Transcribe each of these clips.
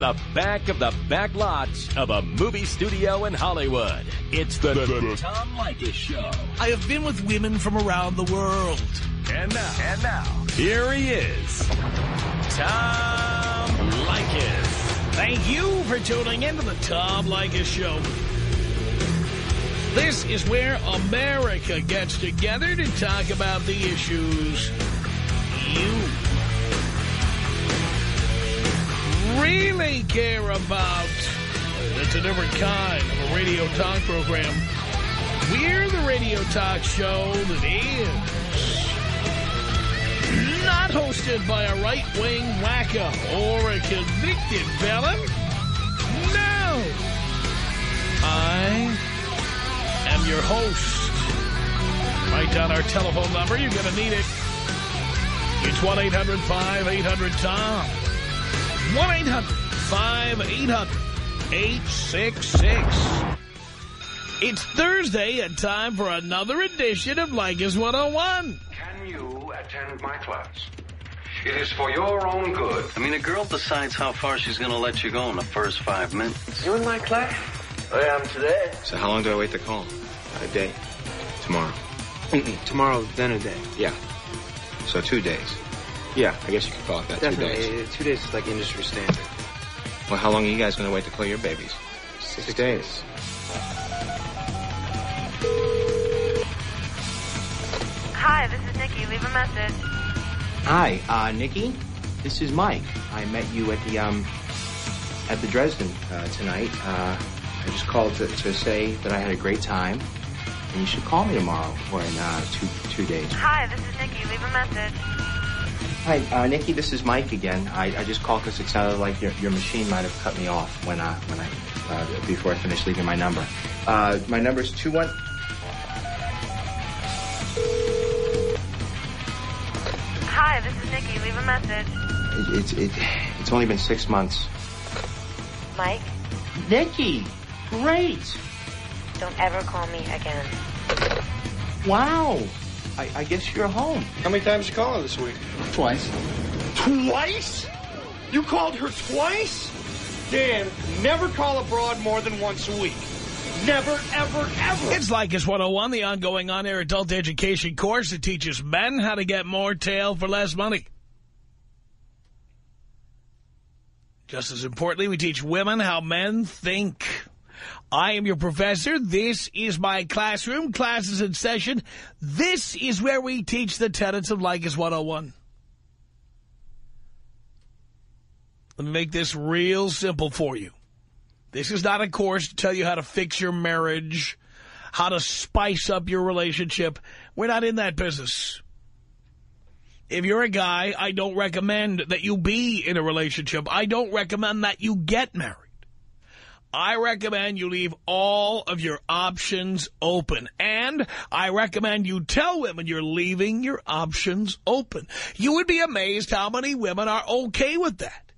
The back of the back lot of a movie studio in Hollywood. It's the, the, the Tom Leykis Show. I have been with women from around the world. And now, and now, here he is, Tom Leykis. Thank you for tuning into the Tom Leykis Show. This is where America gets together to talk about the issues you really care about. It's a different kind of a radio talk program. We're the radio talk show that is not hosted by a right-wing wacko or a convicted felon. No. I am your host. Write down our telephone number. You're going to need it. It's 1-800-5800-TOM. 1-800-5800-866. It's Thursday and time for another edition of Leykis 101. Can you attend my class? It is for your own good. I mean, a girl decides how far she's going to let you go in the first five minutes. You in my class? I am today. So how long do I wait to call? A day. Tomorrow. Tomorrow, then a day. Yeah. So two days. Yeah. I guess you could call it that, Definitely. two days. Two days is like industry standard. Well, how long are you guys going to wait to call your babies? Six, days. Hi, this is Nikki. Leave a message. Hi, uh, Nikki. This is Mike. I met you at the um at the Dresden uh, tonight. Uh, I just called to, to say that I had a great time, and you should call me tomorrow or in uh, two two days. Hi, this is Nikki. Leave a message. Hi, uh, Nikki. This is Mike again. I, I just called because it sounded like your, your machine might have cut me off when I when I uh, before I finished leaving my number. Uh, my number is two one. Hi, this is Nikki. Leave a message. It, it's it, it's only been six months. Mike, Nikki, great. don't ever call me again. Wow. I, I guess you're home. How many times you call her this week? Twice. Twice? You called her twice? Dan, never call abroad more than once a week. Never, ever, ever. It's Leykis 101, the ongoing on-air adult education course that teaches men how to get more tail for less money. Just as importantly, we teach women how men think. I am your professor. This is my classroom. Class is in session. This is where we teach the tenets of Leykis 101. Let me make this real simple for you. This is not a course to tell you how to fix your marriage, how to spice up your relationship. We're not in that business. If you're a guy, I don't recommend that you be in a relationship. I don't recommend that you get married. I recommend you leave all of your options open. And I recommend you tell women you're leaving your options open. You would be amazed how many women are okay with that.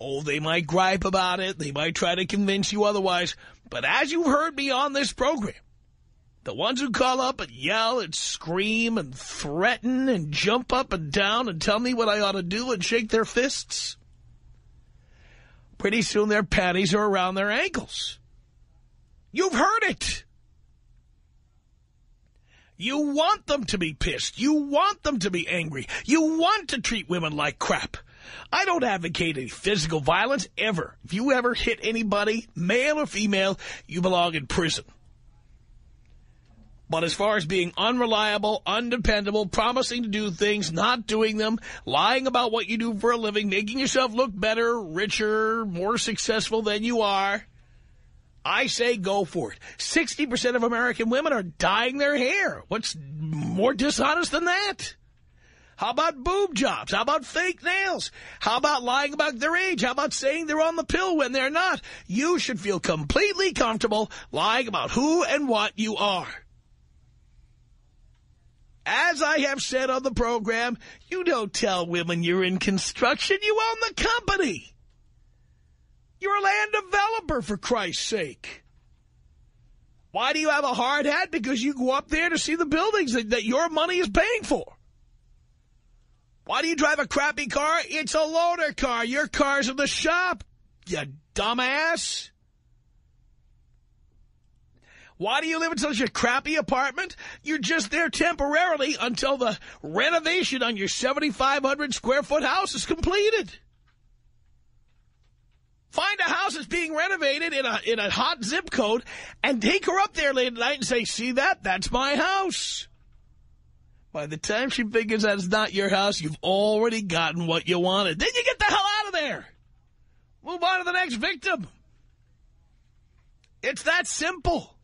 Oh, they might gripe about it. They might try to convince you otherwise. But as you've heard me on this program, the ones who call up and yell and scream and threaten and jump up and down and tell me what I ought to do and shake their fists, pretty soon their panties are around their ankles. You've heard it. You want them to be pissed. You want them to be angry. You want to treat women like crap. I don't advocate any physical violence ever. If you ever hit anybody, male or female, you belong in prison. But as far as being unreliable, undependable, promising to do things, not doing them, lying about what you do for a living, making yourself look better, richer, more successful than you are, I say go for it. 60% of American women are dyeing their hair. What's more dishonest than that? How about boob jobs? How about fake nails? How about lying about their age? How about saying they're on the pill when they're not? You should feel completely comfortable lying about who and what you are. As I have said on the program, you don't tell women you're in construction. You own the company. You're a land developer, for Christ's sake. Why do you have a hard hat? Because you go up there to see the buildings that, that your money is paying for. Why do you drive a crappy car? It's a loaner car. Your car's in the shop. you dumbass? Why do you live in such a crappy apartment? You're just there temporarily until the renovation on your 7,500 square foot house is completed. Find a house that's being renovated in a, in a hot zip code and take her up there late at night and say, see that? That's my house. By the time she figures that it's not your house, you've already gotten what you wanted. Then you get the hell out of there. Move on to the next victim. It's that simple.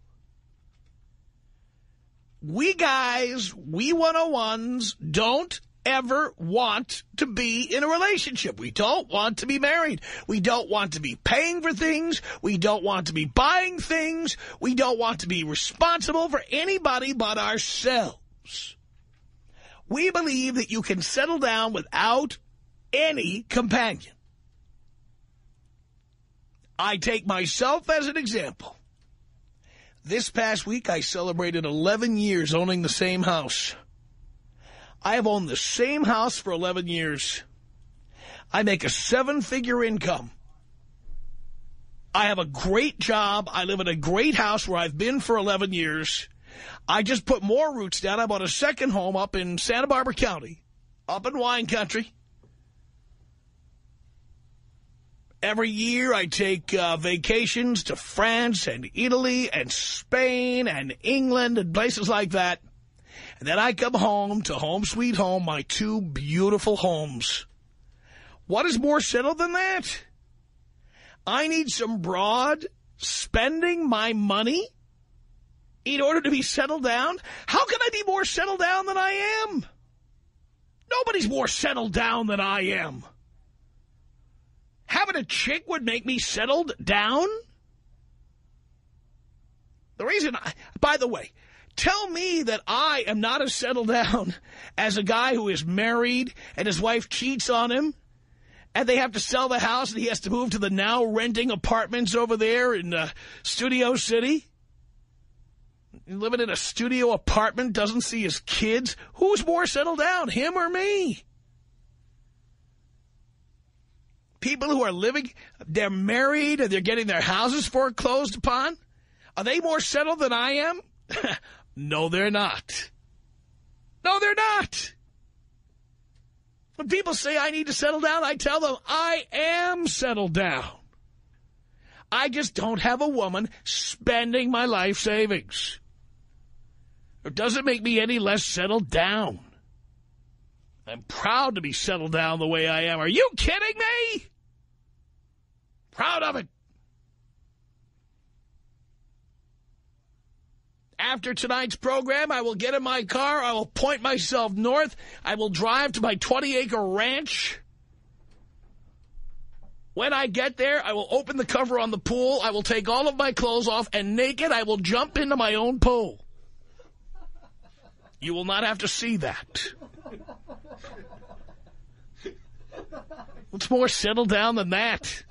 We guys, we 101s, don't ever want to be in a relationship. We don't want to be married. We don't want to be paying for things. We don't want to be buying things. We don't want to be responsible for anybody but ourselves. We believe that you can settle down without any companion. I take myself as an example. This past week, I celebrated 11 years owning the same house. I have owned the same house for 11 years. I make a seven-figure income. I have a great job. I live in a great house where I've been for 11 years. I just put more roots down. I bought a second home up in Santa Barbara County, up in wine country. Every year I take uh, vacations to France and Italy and Spain and England and places like that. And then I come home to home sweet home, my two beautiful homes. What is more settled than that? I need some broad spending my money in order to be settled down? How can I be more settled down than I am? Nobody's more settled down than I am. Having a chick would make me settled down? The reason, I, by the way, tell me that I am not as settled down as a guy who is married and his wife cheats on him and they have to sell the house and he has to move to the now renting apartments over there in uh, Studio City. Living in a studio apartment, doesn't see his kids. Who's more settled down, him or me? People who are living, they're married and they're getting their houses foreclosed upon. Are they more settled than I am? no, they're not. No, they're not. When people say I need to settle down, I tell them I am settled down. I just don't have a woman spending my life savings. It doesn't make me any less settled down. I'm proud to be settled down the way I am. Are you kidding me? Proud of it. After tonight's program, I will get in my car. I will point myself north. I will drive to my 20-acre ranch. When I get there, I will open the cover on the pool. I will take all of my clothes off, and naked, I will jump into my own pool. You will not have to see that. What's more settled down than that?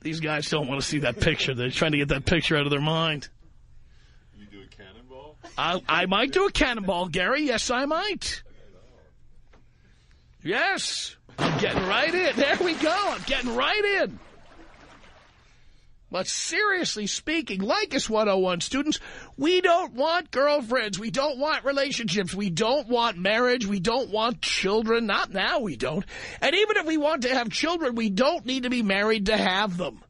These guys don't want to see that picture. They're trying to get that picture out of their mind. You do a cannonball? I, I might do a cannonball, Gary. Yes, I might. Yes. I'm getting right in. There we go. I'm getting right in. But seriously speaking, like us 101 students, we don't want girlfriends. We don't want relationships. We don't want marriage. We don't want children. Not now, we don't. And even if we want to have children, we don't need to be married to have them.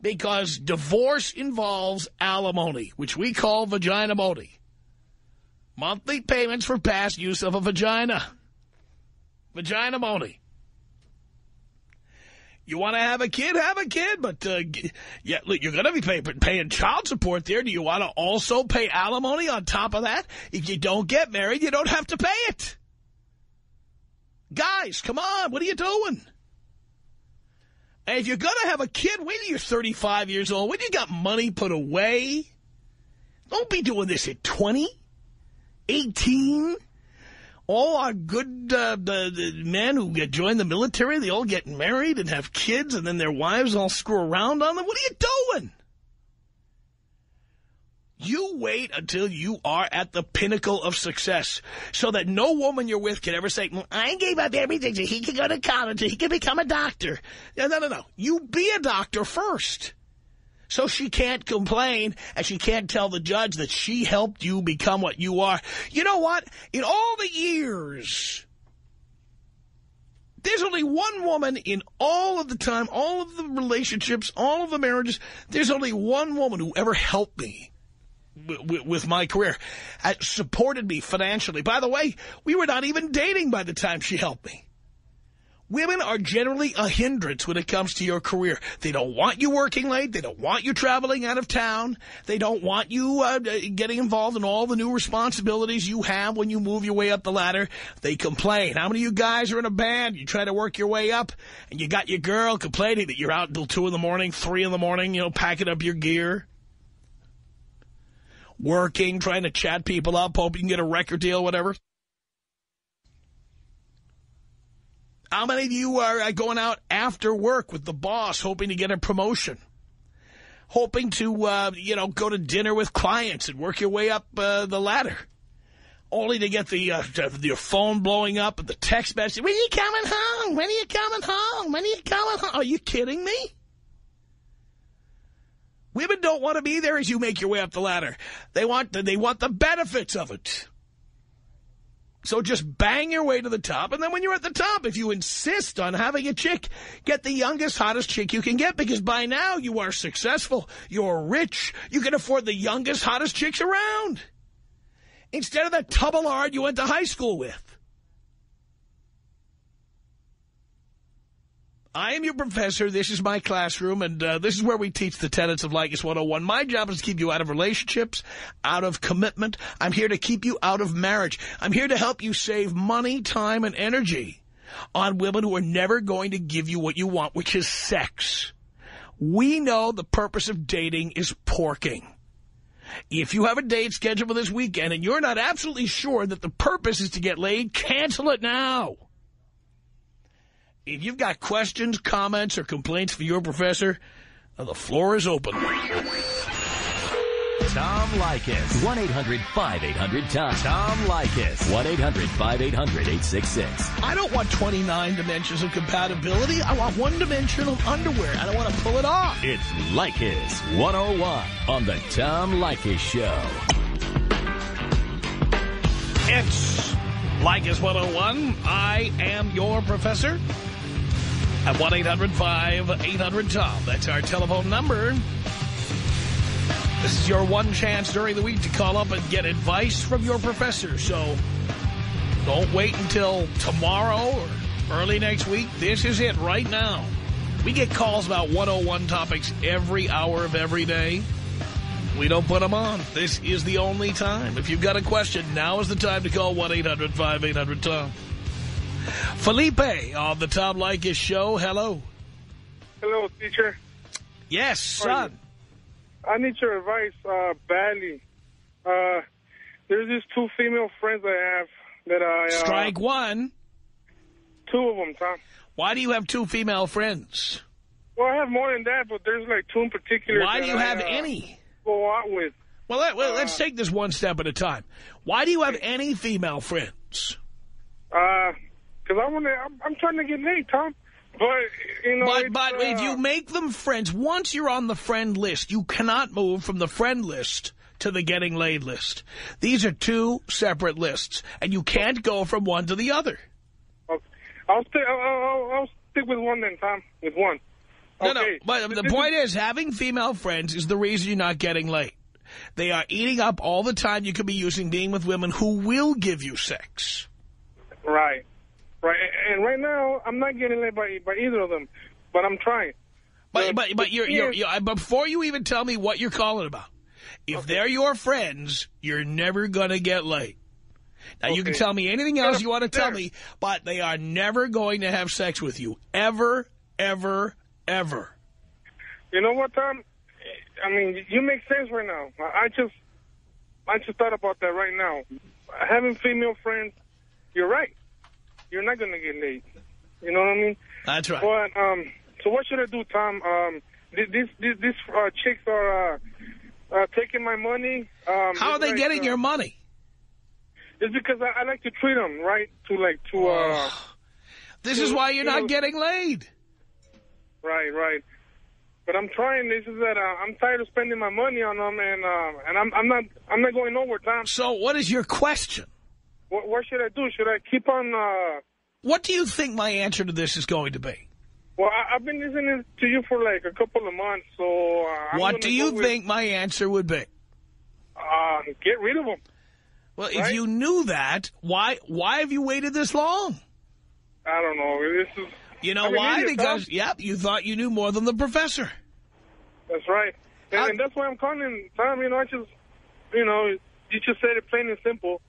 Because divorce involves alimony, which we call vagina money. Monthly payments for past use of a vagina. Vagina money. You want to have a kid, have a kid, but uh, yeah, look, you're going to be pay, paying child support there. Do you want to also pay alimony on top of that? If you don't get married, you don't have to pay it. Guys, come on, what are you doing? And if you're going to have a kid, till you're 35 years old, when you got money put away. Don't be doing this at 20, 18, all our good uh, the, men who get join the military, they all get married and have kids, and then their wives all screw around on them. What are you doing? You wait until you are at the pinnacle of success so that no woman you're with can ever say, "Well, I gave up everything he could go to college, he could become a doctor. No, no, no, no. You be a doctor first. So she can't complain and she can't tell the judge that she helped you become what you are. You know what? In all the years, there's only one woman in all of the time, all of the relationships, all of the marriages, there's only one woman who ever helped me with my career, uh, supported me financially. By the way, we were not even dating by the time she helped me. Women are generally a hindrance when it comes to your career. They don't want you working late. They don't want you traveling out of town. They don't want you uh, getting involved in all the new responsibilities you have when you move your way up the ladder. They complain. How many of you guys are in a band? You try to work your way up, and you got your girl complaining that you're out until 2 in the morning, 3 in the morning, you know, packing up your gear. Working, trying to chat people up, hoping you can get a record deal, whatever. How many of you are uh, going out after work with the boss hoping to get a promotion? Hoping to, uh, you know, go to dinner with clients and work your way up uh, the ladder. Only to get the uh, your phone blowing up and the text message, when are you coming home? When are you coming home? When are you coming home? Are you kidding me? Women don't want to be there as you make your way up the ladder. They want the, they want the benefits of it. So just bang your way to the top, and then when you're at the top, if you insist on having a chick, get the youngest, hottest chick you can get, because by now you are successful, you're rich, you can afford the youngest, hottest chicks around. Instead of that tubblard you went to high school with. I am your professor. This is my classroom, and uh, this is where we teach the tenets of Leykis 101. My job is to keep you out of relationships, out of commitment. I'm here to keep you out of marriage. I'm here to help you save money, time, and energy on women who are never going to give you what you want, which is sex. We know the purpose of dating is porking. If you have a date scheduled for this weekend and you're not absolutely sure that the purpose is to get laid, cancel it now. If you've got questions, comments, or complaints for your professor, uh, the floor is open. Tom Leykis. 1-800-5800-TOM. Tom Leykis. 1-800-5800-866. I don't want 29 dimensions of compatibility. I want one dimension of underwear. I don't want to pull it off. It's Leykis 101 on the Tom Leykis Show. It's Leykis 101. I am your professor at 1-800-5800-TOM. That's our telephone number. This is your one chance during the week to call up and get advice from your professor. So don't wait until tomorrow or early next week. This is it right now. We get calls about 101 topics every hour of every day. We don't put them on. This is the only time. If you've got a question, now is the time to call 1-800-5800-TOM. Felipe on the Tom Leykis show. Hello. Hello, teacher. Yes, son. I need your advice uh, badly. Uh, there's these two female friends I have that I... Uh, Strike one. Two of them, Tom. Why do you have two female friends? Well, I have more than that, but there's like two in particular. Why do you I, have uh, any? Go out with. Well, let, well let's Uh, take this one step at a time. Why do you have any female friends? Uh, because I want to. I'm, I'm trying to get laid, Tom. But you know, But, but uh, if you make them friends, once you're on the friend list, you cannot move from the friend list to the getting laid list. These are two separate lists, and you can't go from one to the other. I'll stick. I'll, I'll, I'll stick with one then, Tom. With one. No, no, but the point is, having female friends is the reason you're not getting laid. They are eating up all the time you could be using being with women who will give you sex. Right. Right. And right now, I'm not getting laid by by either of them, but I'm trying. But but but you're, you're, you're before you even tell me what you're calling about, if they're your friends, you're never gonna get laid. Now you can tell me anything else you want to tell me, but they are never going to have sex with you ever, ever, ever. You know what, Tom? I mean, you make sense right now. I just, I just thought about that right now. Having female friends, you're right. You're not going to get laid. You know what I mean? That's right. But um, so what should I do, Tom? Um, these these these uh, chicks are uh, uh, taking my money. Um, How are they like, getting uh, your money? It's because I, I like to treat them right. To like to. Uh, This is why you're you know- not getting laid. Right, right. But I'm trying. This is that uh, I'm tired of spending my money on them, and uh, and I'm I'm not I'm not going nowhere, Tom. So what is your question? What, what should I do? Should I keep on? Uh, What do you think my answer to this is going to be? well, I, I've been listening to you for like a couple of months, so. Uh, what do you with, think my answer would be? Uh, get rid of them. Well, if Right? you knew that, why why have you waited this long? I don't know. This is. You know I'm an why? because, Tom. yep, you thought you knew more than the professor. That's right. And, I- and that's why I'm calling, Tom. You know, I just, you know, you just said it plain and simple.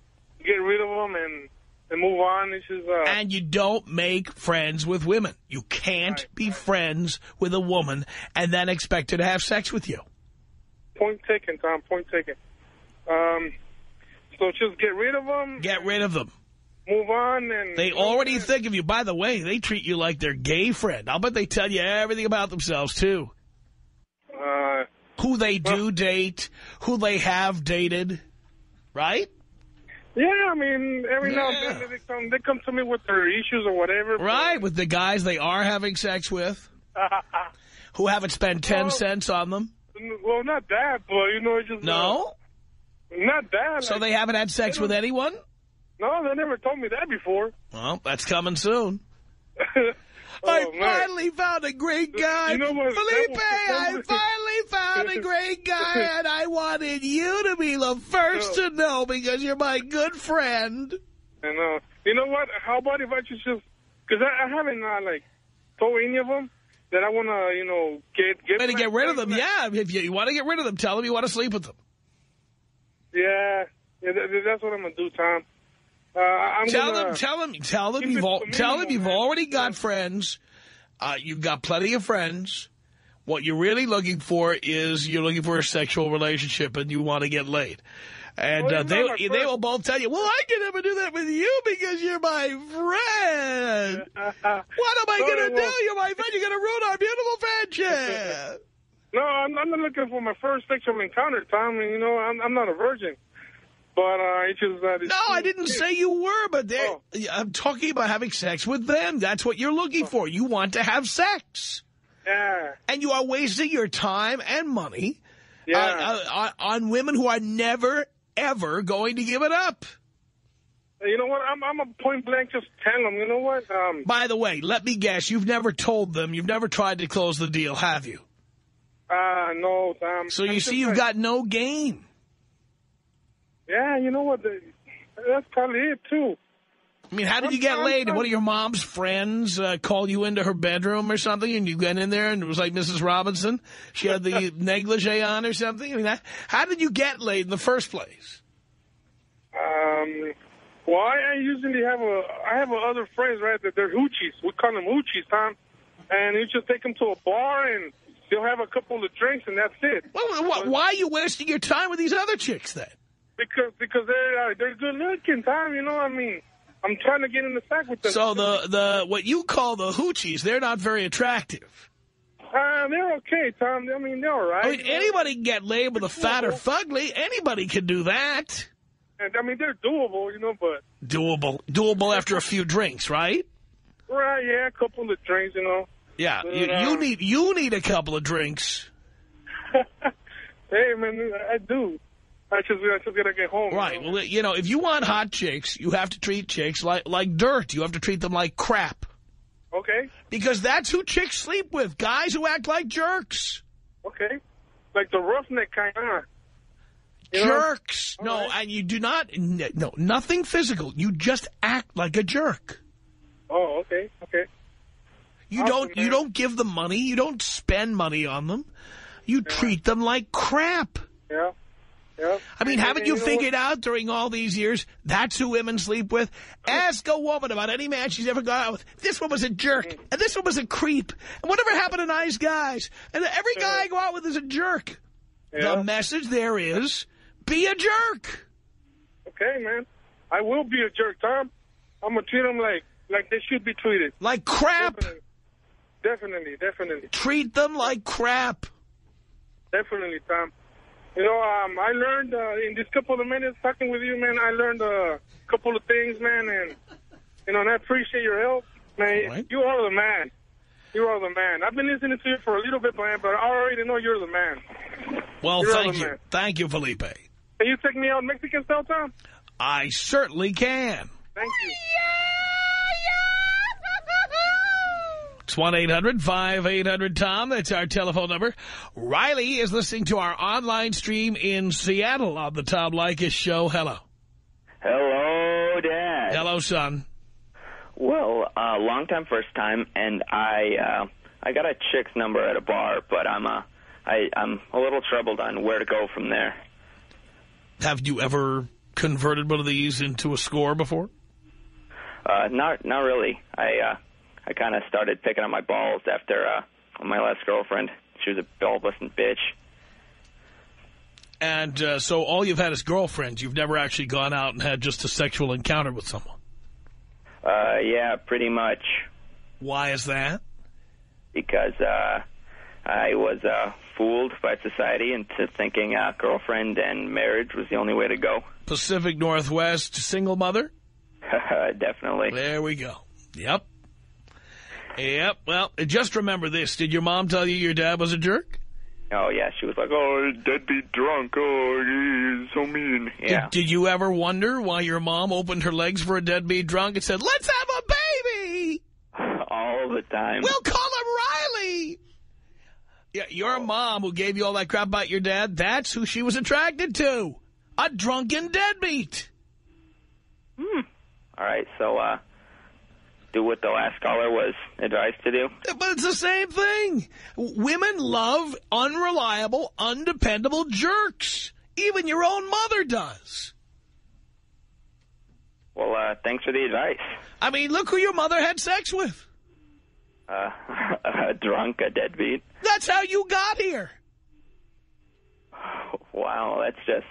Get rid of them and and move on. It's just. Uh, And you don't make friends with women. You can't Right, be friends with a woman and then expect her to have sex with you. Point taken, Tom. Point taken. Um, so just get rid of them. Get rid of them. Move on, and They already think of you. By the way, they treat you like their gay friend. I'll bet they tell you everything about themselves, too. Uh, Who they do date, who they have dated, right? Yeah, I mean, every now and then they come, they come to me with their issues or whatever. Right, with the guys they are having sex with, who haven't spent 10 Well- cents on them. well, not that, but you know, it's just No? uh, not that. So like- they haven't had sex with anyone? No, they never told me that before. Well, that's coming soon. oh, I man. finally found a great guy. You know what? Felipe, I finally found a great guy, and I wanted you to be the first to know because you're my good friend. And uh, you know what? How about if I just just because I, I haven't uh, like told any of them that I want to, you know, get get. Better back- get rid of them. back- Yeah, if you, you want to get rid of them, tell them you want to sleep with them. Yeah, yeah. That, that's what I'm gonna do, Tom. Uh, I'm Tell gonna, them, tell them, tell them you've it al to a tell them you've already got friends. Uh, you've got plenty of friends. What you're really looking for is you're looking for a sexual relationship and you want to get laid. And Well, uh, they they will both tell you, well, I can never do that with you because you're my friend. What am I No, going to do? You're my friend. You're going to ruin our beautiful friendship. No, I'm, I'm not looking for my first sexual encounter, Tom. You know, I'm, I'm not a virgin. But uh, it's just that. No, I didn't say you were, but Oh. I'm talking about having sex with them. That's what you're looking for. You want to have sex. Yeah, And you are wasting your time and money yeah. uh, uh, on women who are never, ever going to give it up. you know what? I'm, I'm a point blank. Just tell them. You know what? Um, By the way, let me guess, you've never told them, you've never tried to close the deal, have you? uh, no, Tom. So I'm you see you've like- got no game. Yeah, you know what? The, that's probably it too. I mean, how did you get laid? One of your mom's friends uh, called you into her bedroom or something, and you went in there and it was like Mrs. Robinson? She had the negligee on or something? I mean, that, how did you get laid in the first place? Um, well, I, I usually have a I have a other friends right that they're hoochies. We call them hoochies, Tom. And you just take them to a bar and they'll have a couple of drinks and that's it. Well, wh- why are you wasting your time with these other chicks then? Because because they're uh, they're good looking, Tom. You know, what I mean, I'm trying to get in the sack with them. So the, the what you call the hoochies, they're not very attractive. uh, they're okay, Tom. I mean, they're all right. I mean, anybody can get laid with a fat or fugly. Anybody can do that. And, I mean, they're doable, you know, but Doable. Doable after a few drinks, right? right, yeah, a couple of drinks, you know. Yeah, you, But, uh, you need you need a couple of drinks. Hey, man, I do. I just I just gotta get home. you Right. know? Well, you know, if you want hot chicks, you have to treat chicks like like dirt. You have to treat them like crap. Okay. Because that's who chicks sleep with. Guys who act like jerks. Okay. Like the roughneck kind, huh? You know? Jerks. No, right. and you do not, no, nothing physical. You just act like a jerk. Oh, okay, okay. You Awesome, don't, you don't give them money. You don't spend money on them. You treat them like crap. Yeah. Yeah. I mean, And- haven't you figured out during all these years that's who women sleep with? Ask a woman about any man she's ever gone out with. This one was a jerk, and this one was a creep. And whatever happened to nice guys? And every guy I go out with is a jerk. The message there is, be a jerk. Okay, man. I will be a jerk, Tom. I'm gonna treat them like like they should be treated. Like crap. Definitely. Definitely, definitely, Treat them like crap. definitely, Tom. You know, um, I learned uh, in this couple of minutes talking with you, man. I learned a couple of things, man, and you know, and I appreciate your help, man. You are the man. You are the man. I've been listening to you for a little bit, man, but I already know you're the man. Well, You're thank you. man. Thank you, Felipe. Can you take me out Mexican style, Tom? I certainly can. Thank you. It's 1-800-5800-TOM. That's our telephone number. Riley is listening to our online stream in Seattle on the Tom Leykis Show. Hello. Hello, Dad. Hello, son. Well, uh, long time first time, and I uh, I got a chick's number at a bar, but I'm uh, I I'm a little troubled on where to go from there. Have you ever converted one of these into a score before? Uh, not not really. I uh, I kind of started picking up my balls after uh, my last girlfriend. She was a ball busting bitch. And uh, so all you've had is girlfriends. You've never actually gone out and had just a sexual encounter with someone. Uh, yeah, pretty much. Why is that? Because uh, I was uh, fooled by society into thinking uh, girlfriend and marriage was the only way to go. Pacific Northwest single mother? Definitely. There we go. Yep. Yep. Well, just remember this. Did your mom tell you your dad was a jerk? Oh, yeah, she was like, oh, deadbeat drunk. Oh, he's so mean. Yeah. Did, did you ever wonder why your mom opened her legs for a deadbeat drunk and said, let's have a baby? All the time. We'll call him Riley. Yeah, your mom who gave you all that crap about your dad, that's who she was attracted to. A drunken deadbeat. Hmm. All right, so uh, do what the last caller was advised to do. But it's the same thing. Women love unreliable, undependable jerks. Even your own mother does. Well, uh, thanks for the advice. I mean, look who your mother had sex with. Uh, a drunk, a deadbeat. That's how you got here. Wow, that's just,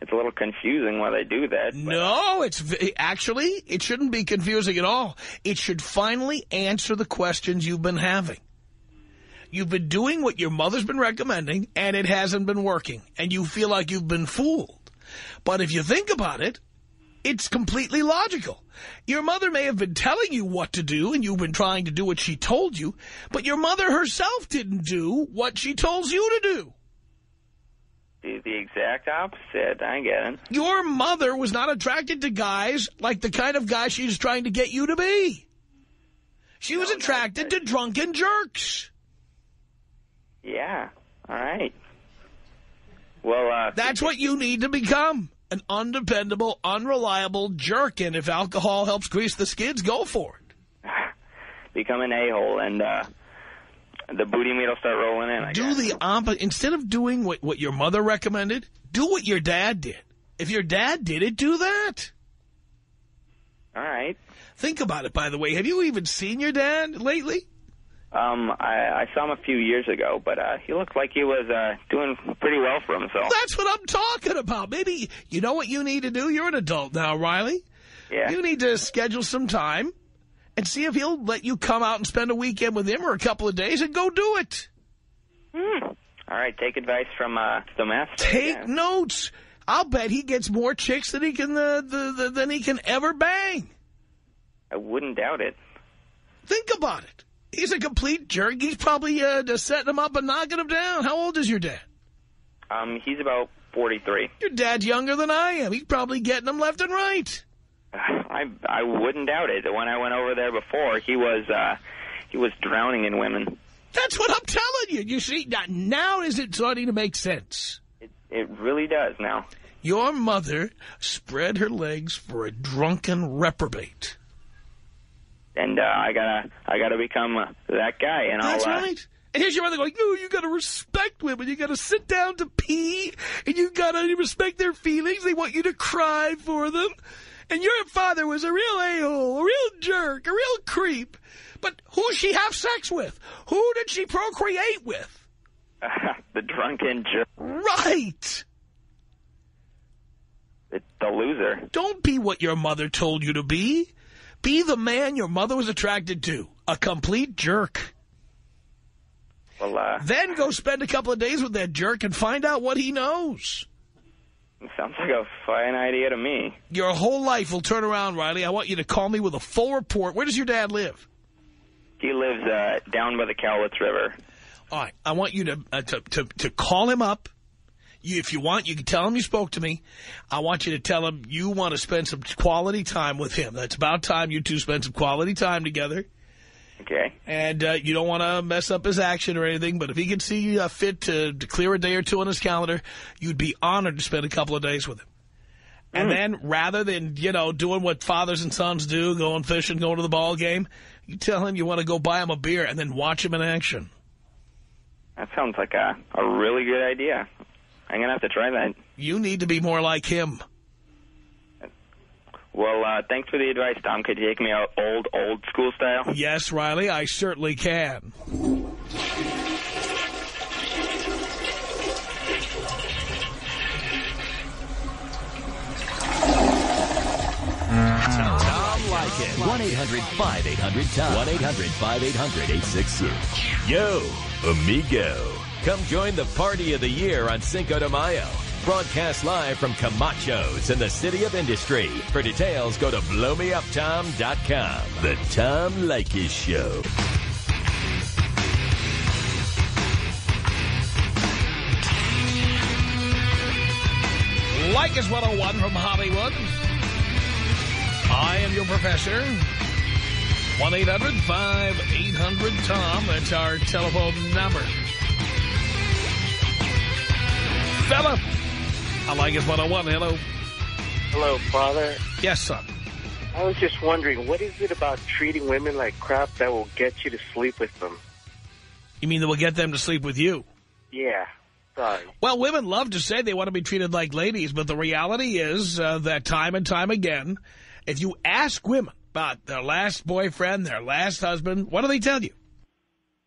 it's a little confusing why they do that. No, it's actually, it shouldn't be confusing at all. It should finally answer the questions you've been having. You've been doing what your mother's been recommending, and it hasn't been working, and you feel like you've been fooled. But if you think about it, it's completely logical. Your mother may have been telling you what to do, and you've been trying to do what she told you, but your mother herself didn't do what she told you to do. The, the exact opposite. I get it. Your mother was not attracted to guys like the kind of guy she's trying to get you to be. She was attracted to drunken jerks. Yeah. All right. Well, uh, That's what you need to become. An undependable, unreliable jerk. And if alcohol helps grease the skids, go for it. become an a-hole, and uh, the booty meat will start rolling in. I Do guess. the opposite. Instead of doing what, what your mother recommended, do what your dad did. If your dad did it, do that. All right. Think about it, by the way. Have you even seen your dad lately? Um, I, I saw him a few years ago, but uh, he looked like he was uh, doing pretty well for himself. That's what I'm talking about. Maybe, you know what you need to do? You're an adult now, Riley. Yeah. You need to schedule some time and see if he'll let you come out and spend a weekend with him or a couple of days and go do it. Hmm. All right, take advice from uh, the master. Take yeah. notes. I'll bet he gets more chicks than he can uh, the, the, than he can ever bang. I wouldn't doubt it. Think about it. He's a complete jerk. He's probably uh, just setting him up and knocking him down. How old is your dad? Um, he's about 43. Your dad's younger than I am. He's probably getting them left and right. I I wouldn't doubt it. When I went over there before, he was uh, he was drowning in women. That's what I'm telling you. You see, now, now is it starting to make sense? It it really does now. Your mother spread her legs for a drunken reprobate. And uh, I gotta I gotta become uh, that guy. And That's I'll, uh, right. And here's your mother going, no, you got to respect women. You got to sit down to pee, and you got to respect their feelings. They want you to cry for them. And your father was a real a-hole, a real jerk, a real creep. But who she have sex with? Who did she procreate with? the drunken jerk, Right. the, the loser. Don't be what your mother told you to be. Be the man your mother was attracted to. A complete jerk. Well, uh, Then go spend a couple of days with that jerk and find out what he knows. Sounds like a fine idea to me. Your whole life will turn around, Riley. I want you to call me with a full report. Where does your dad live? He lives uh, down by the Cowlitz River. All right. I want you to uh, to, to to call him up. You, if you want, you can tell him you spoke to me. I want you to tell him you want to spend some quality time with him. That's about time you two spend some quality time together. Okay. And uh, you don't want to mess up his action or anything, but if he could see uh, fit to, to clear a day or two on his calendar, you'd be honored to spend a couple of days with him. And then rather than, you know, doing what fathers and sons do, going fishing, going to the ball game, you tell him you want to go buy him a beer and then watch him in action. That sounds like a, a really good idea. I'm going to have to try that. You need to be more like him. Well, uh, thanks for the advice, Tom. Could you take me out old, old school style? Yes, Riley, I certainly can. Tom Leykis. 1-800-5800-TOM. 1-800-5800-866. Yo, amigo. Come join the party of the year on Cinco de Mayo. Broadcast live from Camacho's in the City of Industry. For details, go to blowmeuptom.com. The Tom Leykis Show. Leykis 101 from Hollywood. I am your professor. 1-800-5800-TOM. That's our telephone number. Fella. I like it 101. Hello. Hello, Father. Yes, son. I was just wondering, what is it about treating women like crap that will get you to sleep with them? You mean that will get them to sleep with you? Yeah. Sorry. Well, women love to say they want to be treated like ladies, but the reality is uh, that time and time again, if you ask women about their last boyfriend, their last husband, what do they tell you?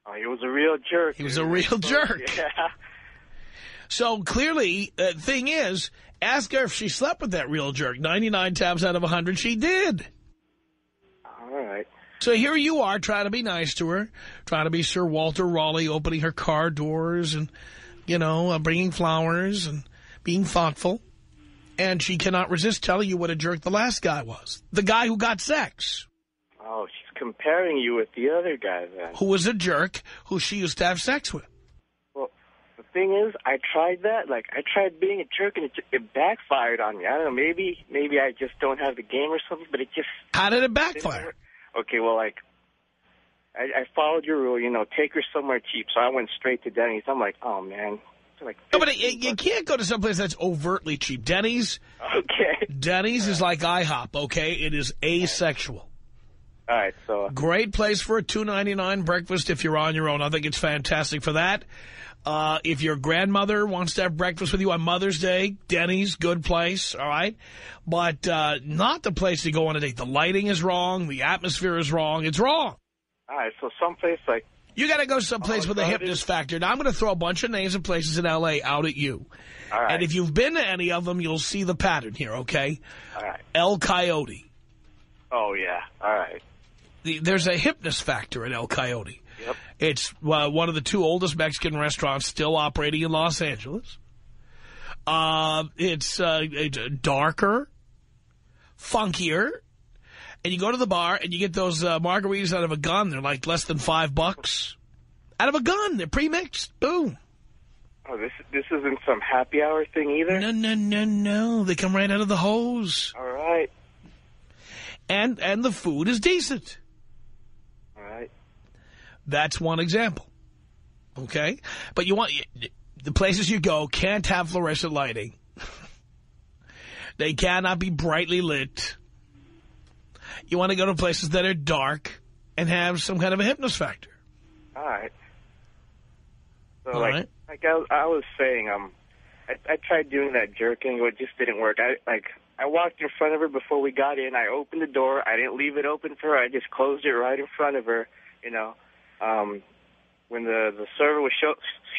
Oh, he was a real jerk. He was a real jerk. Yeah. So clearly, the thing is, ask her if she slept with that real jerk. 99 times out of 100, she did. All right. So here you are trying to be nice to her, trying to be Sir Walter Raleigh, opening her car doors and, you know, uh, bringing flowers and being thoughtful. And she cannot resist telling you what a jerk the last guy was. The guy who got sex. Oh, she's comparing you with the other guy then. Who was a jerk who she used to have sex with. Thing is, I tried that. Like, I tried being a jerk, and it, it backfired on me. I don't know. Maybe, maybe I just don't have the game or something. But it just. How did it backfire? Okay, well, like, I, I followed your rule. You know, take her somewhere cheap. So I went straight to Denny's. I'm like, oh man. So, like, No, but it, you can't go to someplace that's overtly cheap. Denny's. Okay. Denny's is like IHOP, okay? It is asexual. All right, so. Great place for a two ninety nine breakfast if you're on your own. I think it's fantastic for that. Uh, if your grandmother wants to have breakfast with you on Mother's Day, Denny's, good place, all right? But uh, not the place to go on a date. The lighting is wrong. The atmosphere is wrong. It's wrong. All right, so someplace like. You got to go someplace Oh, with a so it hypness is- factor. Now, I'm going to throw a bunch of names of places in L.A. out at you. All right. And if you've been to any of them, you'll see the pattern here, okay? All right. El Coyote. Oh yeah. All right. The, there's a hypness factor at El Coyote. Yep. It's uh, one of the two oldest Mexican restaurants still operating in Los Angeles. Uh, it's, uh, it's darker, funkier, and you go to the bar and you get those uh, margaritas out of a gun. They're like less than five bucks. Out of a gun. They're pre-mixed. Boom. Oh, this this isn't some happy hour thing either. No, no, no, no. They come right out of the hose. All right. And, and the food is decent. That's one example. Okay? But you want... The places you go can't have fluorescent lighting. they cannot be brightly lit. You want to go to places that are dark and have some kind of a hypnos factor. All right. So All like, right. like I, was- I was saying, um, I, I tried doing that jerking, but it just didn't work. I like I walked in front of her before we got in. I opened the door. I didn't leave it open for her. I just closed it right in front of her. You know, um, when the the server was show,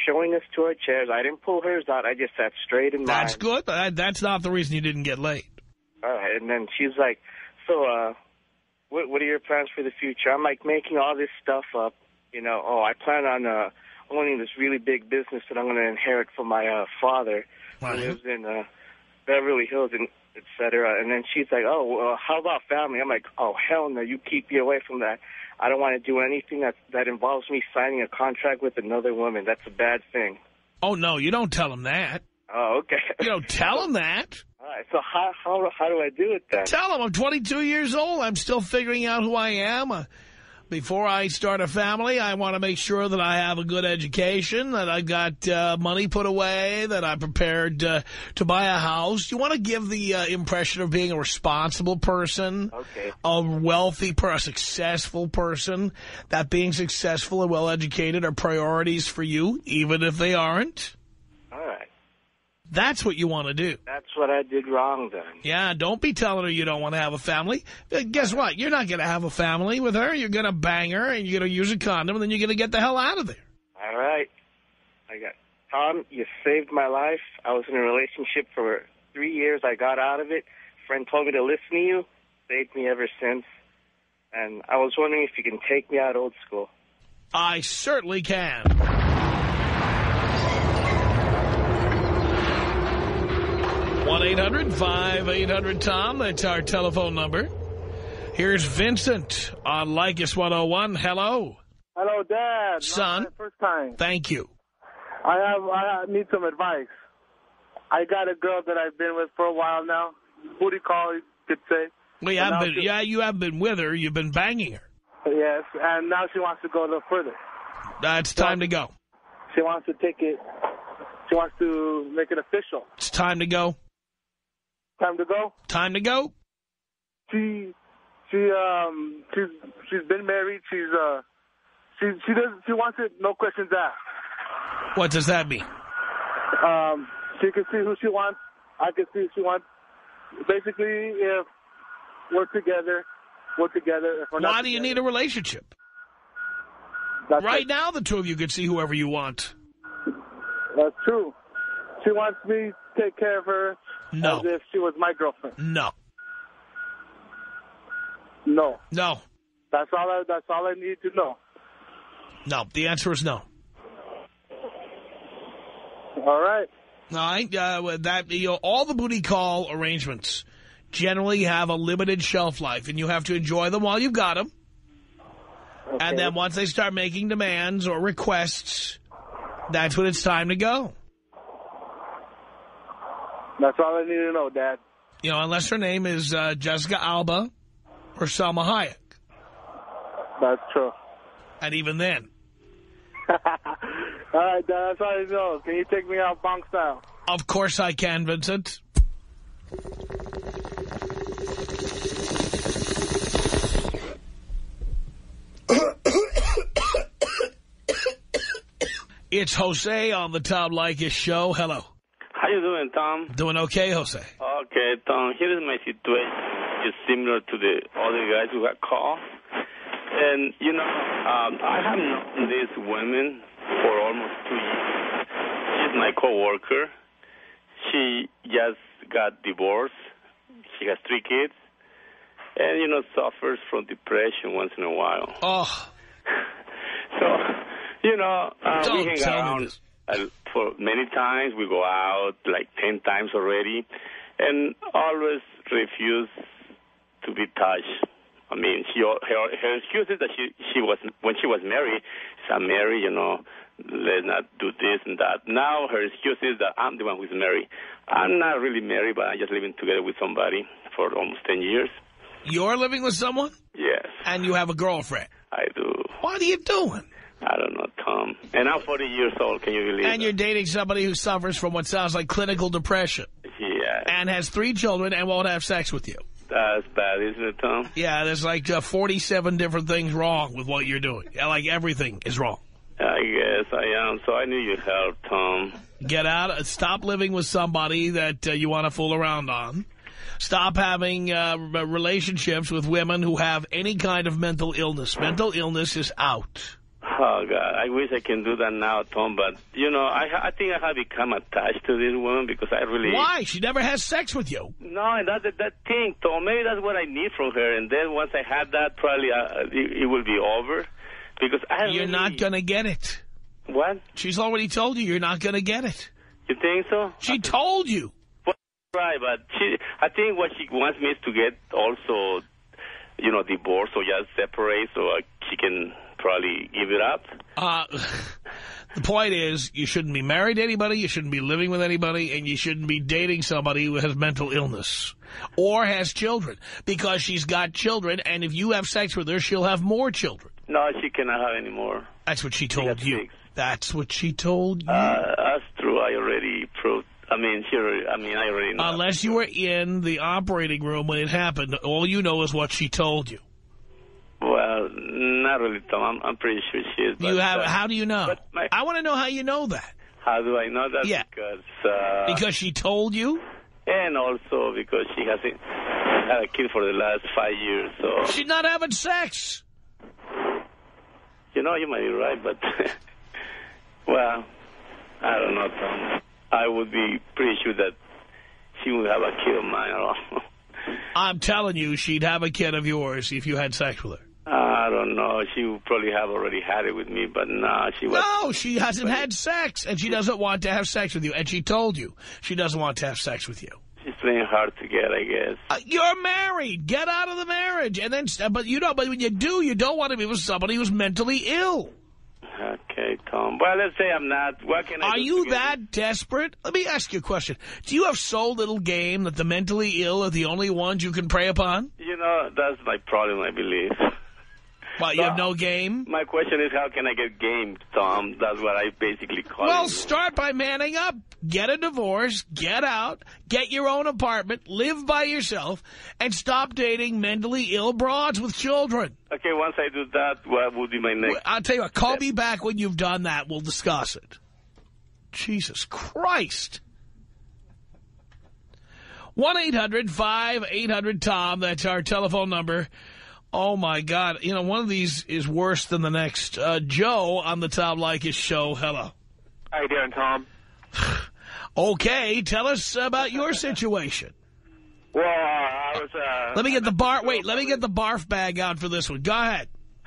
showing us to our chairs, I didn't pull hers out. I just sat straight in That's mine. good, that's not the reason you didn't get late. All right, and then she's like, "So, uh, what what are your plans for the future?" I'm like making all this stuff up. You know, oh, I plan on uh owning this really big business that I'm going to inherit from my uh, father, Right. who lives in uh, Beverly Hills and et cetera. And then she's like, "Oh, well, how about family?" I'm like, "Oh, hell no! You keep me away from that. I don't want to do anything that that involves me signing a contract with another woman. That's a bad thing." Oh, no, you don't tell him that. Oh, okay. You don't tell him that. All right. So how how how do I do it then? Tell him I'm 22 years old. I'm still figuring out who I am. Uh, Before I start a family, I want to make sure that I have a good education, that I've got uh, money put away, that I'm prepared uh, to buy a house. You want to give the uh, impression of being a responsible person, Okay. a wealthy, per a successful person, that being successful and well-educated are priorities for you, even if they aren't. All right. That's what you want to do. That's what I did wrong then. Yeah, don't be telling her you don't want to have a family. Uh, Guess what? You're not going to have a family with her. You're going to bang her, and you're going to use a condom, and then you're going to get the hell out of there. All right. I got Tom. You saved my life. I was in a relationship for three years. I got out of it. Friend told me to listen to you. Saved me ever since. And I was wondering if you can take me out old school. I certainly can. One 800 tom That's our telephone number. Here's Vincent on Leykis 101. Hello. Hello, Dad. Son. First time. Thank you. I have. I need some advice. I got a girl that I've been with for a while now. Booty call, you could say. Well, you haven't been, she- yeah, you haven't been with her. You've been banging her. Yes, and now she wants to go a little further. That's time to go. She wants to take it. She wants to make it official. It's time to go. Time to go. Time to go. She, she, um, she's she's been married. She's uh, she she does she wants it. No questions asked. What does that mean? Um, she can see who she wants. I can see who she wants. Basically, if we're together, we're together. If we're Why not do you together, need a relationship? Right now, the two of you can see whoever you want. That's true. She wants me to take care of her No. as if she was my girlfriend. No. No. No. That's all. I, that's all I need to know. No. The answer is no. All right. All right. Uh, that you know, all the booty call arrangements generally have a limited shelf life, and you have to enjoy them while you've got them. Okay. And then once they start making demands or requests, that's when it's time to go. That's all I need to know, Dad. You know, unless her name is uh, Jessica Alba or Selma Hayek. That's true. And even then. All right, Dad. That's all I know. Can you take me out bunk style? Of course I can, Vincent. It's Jose on the Tom Leykis show. Hello. How you doing, Tom? Doing okay, Jose? Okay, Tom, here is my situation. It's similar to the other guys who got called. And, you know, um, I have known this woman for almost two years. She's my coworker. She just got divorced. She has three kids. And, you know, suffers from depression once in a while. Oh. So, you know, uh, Don't we hang around this. Uh, for many times. We go out like 10 times already and always refuse to be touched. I mean, she, her, her excuse is that she, she was, when she was married, said, Mary, you know, let's not do this and that. Now her excuse is that I'm the one who's married. I'm not really married, but I'm just living together with somebody for almost 10 years. You're living with someone? Yes, And you have a girlfriend. I do. What are you doing? I don't know, Tom. And I'm 40 years old. Can you believe And you're dating somebody who suffers from what sounds like clinical depression. Yeah. And has three children and won't have sex with you. That's bad, isn't it, Tom? Yeah, there's like uh, 47 different things wrong with what you're doing. Like everything is wrong. I guess I am. So I need your help, Tom. Get out. uh, Stop living with somebody that uh, you want to fool around on. Stop having uh, relationships with women who have any kind of mental illness. Mental illness is out. Oh, God. I wish I can do that now, Tom. But, you know, I, I think I have become attached to this woman because I really... Why? She never has sex with you. No, and that, that thing, Tom. Maybe that's what I need from her. And then once I have that, probably uh, it, it will be over. Because I You're really... not going to get it. What? She's already told you you're not going to get it. You think so? She told you. Right, but she, I think what she wants me is to get also, you know, divorced or just separate so uh, she can probably give it up. Uh, the point is, you shouldn't be married to anybody, you shouldn't be living with anybody, and you shouldn't be dating somebody who has mental illness or has children, because she's got children, and if you have sex with her, she'll have more children. No, she cannot have any more. That's what she told you. That's what she told you. Uh, that's true. I already proved. I mean, she. Already, I mean, I already know. Unless you were in the operating room when it happened, all you know is what she told you. Well, not really, Tom. I'm, I'm pretty sure she is. You have? uh, how do you know? my- I want to know how you know that. How do I know that? Yeah. Because. Uh, Because she told you? And also because she hasn't had a kid for the last five years. So. She's not having sex. You know, you might be right, but. well, I don't know, Tom. I would be pretty sure that she would have a kid of mine or. I'm telling you, she'd have a kid of yours if you had sex with her. I don't know. She probably have already had it with me, but nah, she was. No, she hasn't had sex, and she doesn't want to have sex with you. And she told you she doesn't want to have sex with you. She's playing hard to get, I guess. Uh, you're married. Get out of the marriage. and then. But you know, but when you do, you don't want to be with somebody who's mentally ill. Okay, Tom. Well, let's say I'm not. What can I Are you that desperate? Let me ask you a question. Do you have so little game that the mentally ill are the only ones you can prey upon? You know, that's my problem, I believe. Well, you have no game? My question is, how can I get game, Tom? That's what I basically call Well, start by manning up. Get a divorce, get out, get your own apartment, live by yourself, and stop dating mentally ill broads with children. Okay, once I do that, what would be my next? I'll tell you what, call me back when you've done that. We'll discuss it. Jesus Christ. 1-800-5800-TOM. That's our telephone number. Oh, my God. You know, one of these is worse than the next. Uh, Joe on the Tom Leykis show. Hello. How you doing, Tom? Okay, tell us about your situation. Well, uh, I was. Uh, Let me get the bar. Wait, let me get the barf bag out for this one. Go ahead.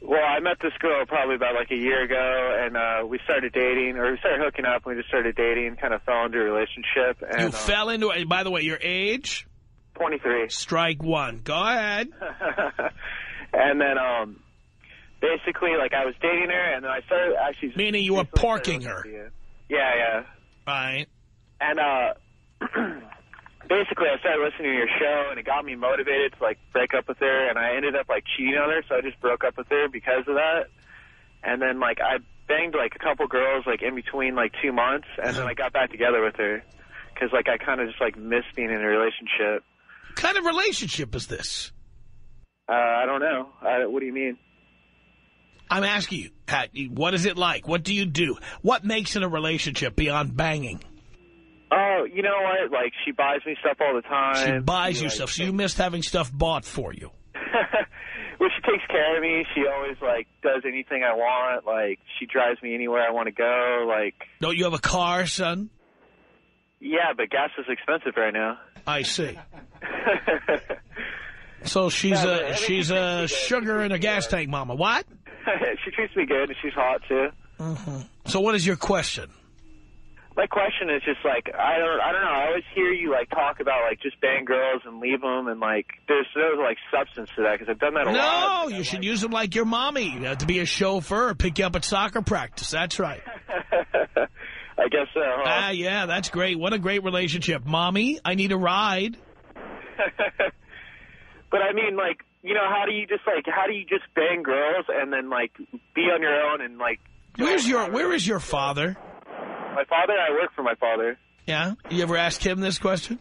well, I met this girl probably about like a year ago, and uh, we started dating, or we started hooking up. and We just started dating, kind of fell into a relationship. And, You uh, fell into it. By the way, your age? 23. Strike one. Go ahead. and then, um, basically, like I was dating her, and then I started actually. Meaning you were parking her. Yeah, yeah. Right. And uh, basically, I started listening to your show, and it got me motivated to like break up with her. And I ended up like cheating on her, so I just broke up with her because of that. And then like I banged like a couple girls like in between like two months, and then I got back together with her because like I kind of just like missed being in a relationship. What kind of relationship is this? Uh, I don't know. Uh, what do you mean? I'm asking you, Pat, what is it like? What do you do? What makes it a relationship beyond banging? Oh, you know what? Like she buys me stuff all the time. She buys you like, stuff, so you missed having stuff bought for you. well, she takes care of me. She always like does anything I want. Like she drives me anywhere I want to go. Like Don't you have a car, son? Yeah, but gas is expensive right now. I see. So she's uh, but a she's she uh, a sugar in a gas tank mama. What? she treats me good, and she's hot too. Mm-hmm. So what is your question? My question is just like I don't I don't know. I always hear you like talk about like just bang girls and leave them, and like there's no like substance to that because I've done that a lot. No, you should use them like your mommy uh, to be a chauffeur, pick you up at soccer practice. That's right. Guess so. Huh? Ah, yeah, that's great. What a great relationship. Mommy, I need a ride. But I mean, like, you know, how do you just like, how do you just bang girls and then like be on your own and like? Where's your Where is your father? My father, I work for my father. Yeah, you ever ask him this question?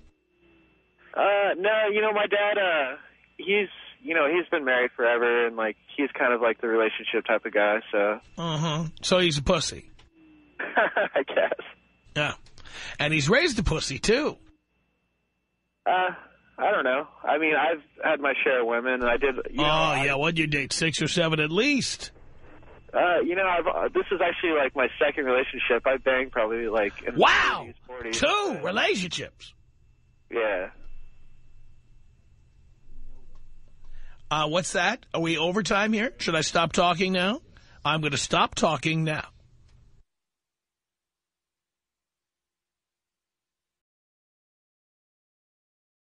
Uh, no, you know, my dad, uh, he's, you know, he's been married forever and like he's kind of like the relationship type of guy. So Uh huh. So he's a pussy. I guess. Yeah, and he's raised a pussy too. Uh, I don't know. I mean, I've had my share of women, and I did. You know, oh I- yeah, what'd you date? Six or seven at least. Uh, you know, I've, uh, this is actually like my second relationship. I banged probably like in the Wow, 30s, 40s. two relationships. Yeah. Uh, what's that? Are we overtime here? Should I stop talking now? I'm going to stop talking now.